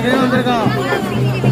这个，这个。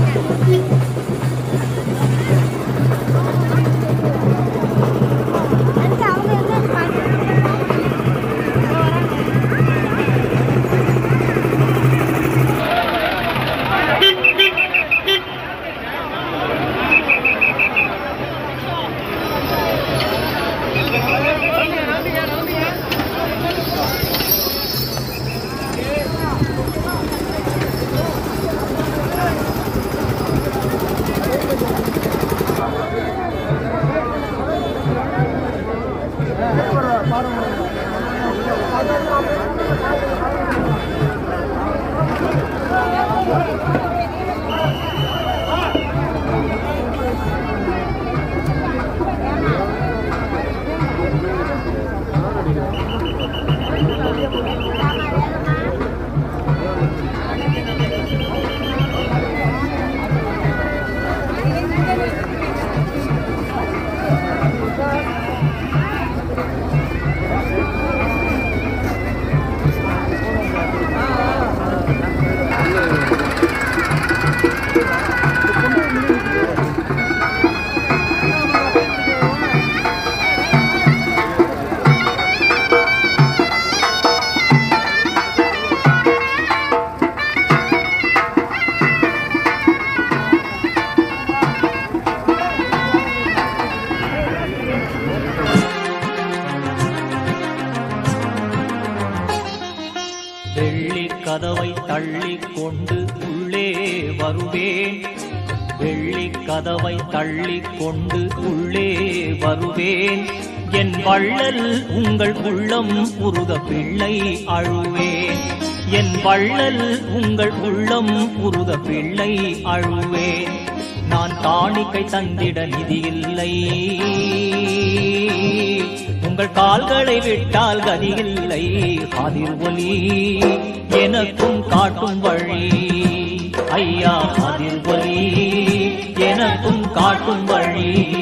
Música கதவை தள்ளி கொண்டு உள்ளே வருவேன். என் வள்ளல் உங்கள் உள்ளம் உருக பிள்ளை அழுவேன். என் வள்ளல் உங்கள் உள்ளம் உருக பிள்ளை அழுவேன். நான் காணிக்கை தந்திட நிதி இல்லை. உங்கள் கால்களை விட்டால் கதியில்லை அதிர் ஒலி எனக்கும் காட்டும் வழி. ஐயா அதிர் ஒலி. காட்டும் வழி.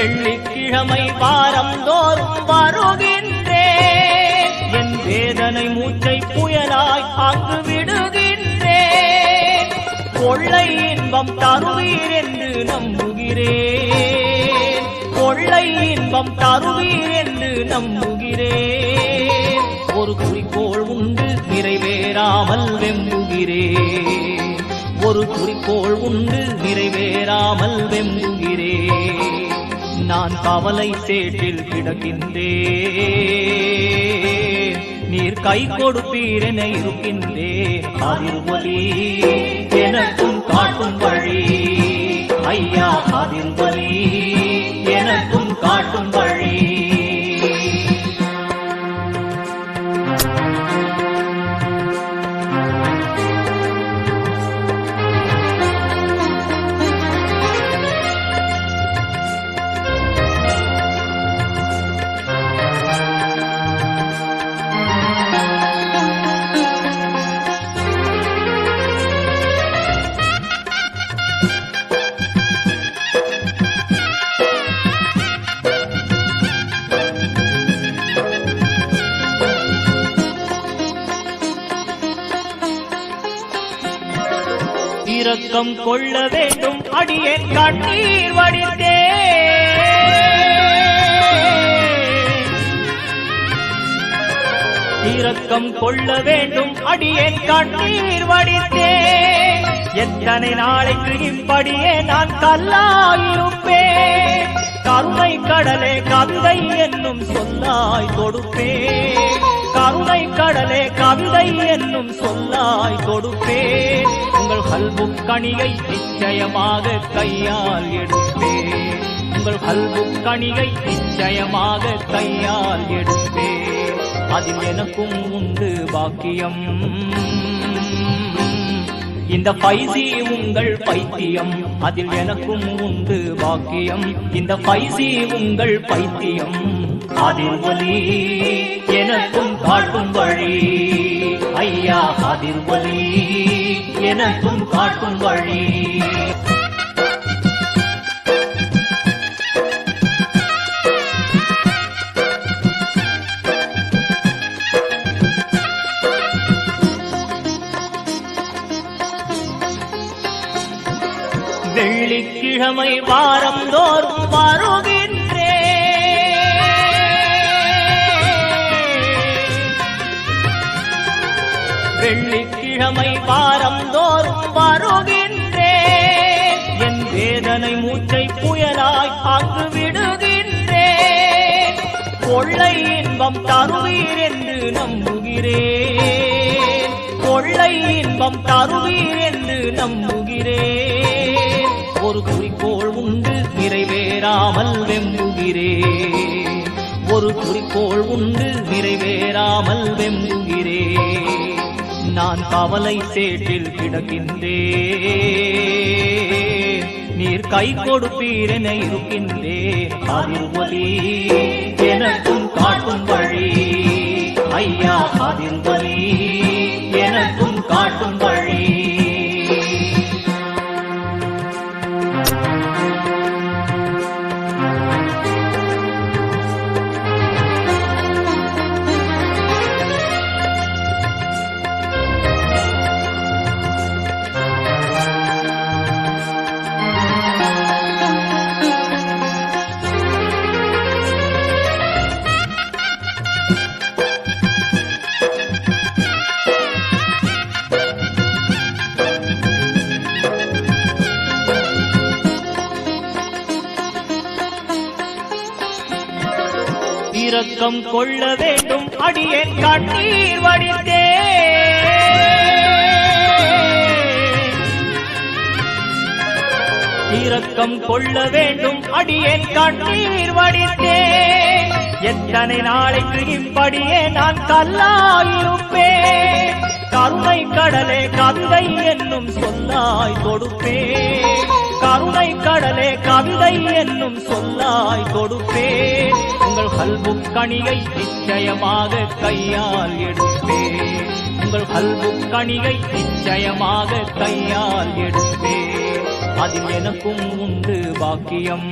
வெள்ளிக்கிழமை வாரம் தோறும் வருகின்றேன் என் வேதனை மூச்சை புயலாய் அங்கு விடுகின்றே. கொள்ளை இன்பம் தருவீர் என்று நம்புகிறேன். கொள்ளை இன்பம் தருவீர் என்று நம்புகிறேன். ஒரு குறிக்கோள் உண்டு நிறைவேறாமல் வெம்புகிறேன். ஒரு குறிக்கோள் உண்டு நிறைவேறாமல் வெம்புகிறேன். நான் கவலை சேற்றில் கிடக்கின்றேன். நீர் கை கொடுப்பீரென என இருக்கின்றேன். அதிர் ஒலி எனக்கும் காட்டும் வழி. ஐயா அதிர் ஒலி எனக்கும் காட்டும் வழி. இரக்கம் கொள்ள வேண்டும். அடியேன் கண்ணீர் வடித்தே. இரக்கம் கொள்ள வேண்டும். அடியேன் கண்ணீர் வடித்தே. எத்தனை நாளைக்கு இப்படியே நான் கல்லாயிருப்பேன்? கருணை கடலே கந்தை என்னும் சொல்லாய் கொடுப்பேன். கருணை கடலே கவிதை என்னும் சொல்லாய் கொடுப்பேன் உங்கள் கல்பு கணியை நிச்சயமாக கையால் எடுப்பேன் உங்கள் கல்பு கணியை நிச்சயமாக கையால் எடுப்பேன் அதில் எனக்கும் உண்டு பாக்கியம். இந்த பைசி உங்கள் பைத்தியம். அதில் எனக்கும் உண்டு பாக்கியம். இந்த பைசி உங்கள் பைத்தியம். அதில் ஒலி எனக்கும் காட்டும் வழி. ஐயா அதில் ஒலி எனக்கும் காட்டும் வழி. வெள்ளிக்கிழமை வாரம் தோறும் வருகின்றே. வெள்ளிக்கிழமை வாரம் தோறும் வருகின்றே. என் வேதனை மூச்சை புயலாய் அங்கு விடுகின்றே. கொள்ளை இன்பம் தருவீர் என்று நம்புகிறேன். கொள்ளை இன்பம் தருவீர் என்று நம்புகிறேன். ஒரு குறிக்கோள் உண்டு நிறைவேறாமல் வெம்புகிறேன் ஒரு குறிக்கோள் உண்டு நிறைவேறாமல் வெம்புகிறேன் நான் கவலை சேற்றில் கிடக்கின்றேன் நீர் கை கொடுப்பீரென என இருக்கின்றேன் அதில் ஒலி எனக்கும் காட்டும் வழி. ஐயா துக்கம் கொள்ள வேண்டும். அடியேன் கண்ணீர் வடித்தே. இரக்கம் கொள்ள வேண்டும். அடியேன் கண்ணீர் வடித்தே. எத்தனை நாளைக்கு இப்படியே நான் கல்லாயிருப்பேன். கருணை கடலே கவிதை என்னும் சொல்லாய் கொடுப்பேன் கருணை கடலே கவிதை என்னும் சொல்லாய் கொடுப்பேன் உங்கள் கல்பு கணியை நிச்சயமாக கையால் எடுப்பேன் உங்கள் கல்பு கணியை நிச்சயமாக கையால் எடுப்பேன் அதில் எனக்கும் உண்டு பாக்கியம்.